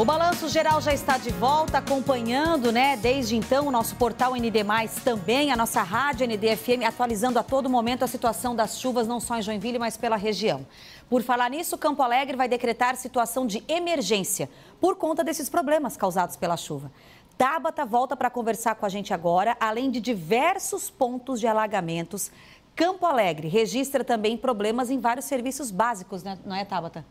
O Balanço Geral já está de volta, acompanhando, né, desde então, o nosso portal ND+, também, a nossa rádio NDFM, atualizando a todo momento a situação das chuvas, não só em Joinville, mas pela região. Por falar nisso, Campo Alegre vai decretar situação de emergência por conta desses problemas causados pela chuva. Tabata volta para conversar com a gente agora, além de diversos pontos de alagamentos. Campo Alegre registra também problemas em vários serviços básicos, né? não é, Tabata?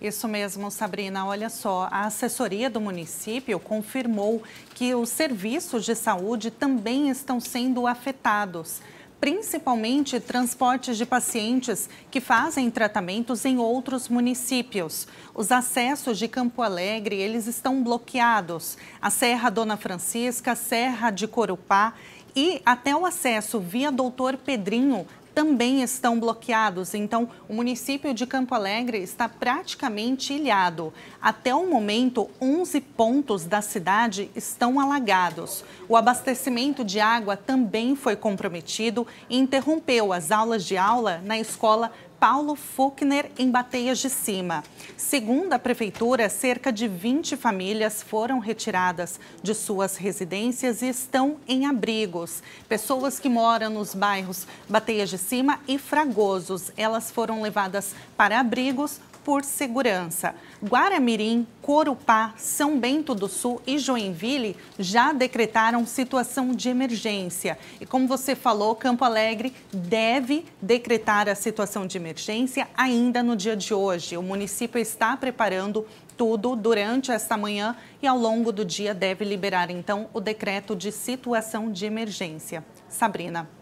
Isso mesmo, Sabrina. Olha só, a assessoria do município confirmou que os serviços de saúde também estão sendo afetados principalmente transportes de pacientes que fazem tratamentos em outros municípios. Os acessos de Campo Alegre, eles estão bloqueados. A Serra Dona Francisca, Serra de Corupá e até o acesso via Doutor Pedrinho também estão bloqueados. Então, o município de Campo Alegre está praticamente ilhado. Até o momento, 11 pontos da cidade estão alagados. O abastecimento de água também foi comprometido e interrompeu as aulas de aula na escola Paulo Fuchner, em Bateias de Cima. Segundo a Prefeitura, cerca de 20 famílias foram retiradas de suas residências e estão em abrigos. Pessoas que moram nos bairros Bateias de Cima e Fragosos, elas foram levadas para abrigos por segurança. Guaramirim, Corupá, São Bento do Sul e Joinville já decretaram situação de emergência. E como você falou, Campo Alegre deve decretar a situação de emergência ainda no dia de hoje. O município está preparando tudo durante esta manhã e ao longo do dia deve liberar então o decreto de situação de emergência. Sabrina.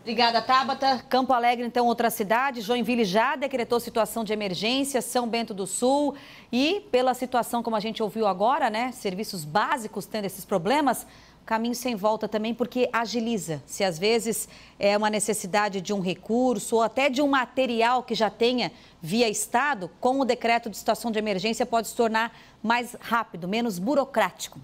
Obrigada, Tabata. Campo Alegre, então, outra cidade. Joinville já decretou situação de emergência, São Bento do Sul. E pela situação, como a gente ouviu agora, né? Serviços básicos tendo esses problemas, caminho sem volta também, porque agiliza. Se às vezes é uma necessidade de um recurso ou até de um material que já tenha via Estado, com o decreto de situação de emergência pode se tornar mais rápido, menos burocrático.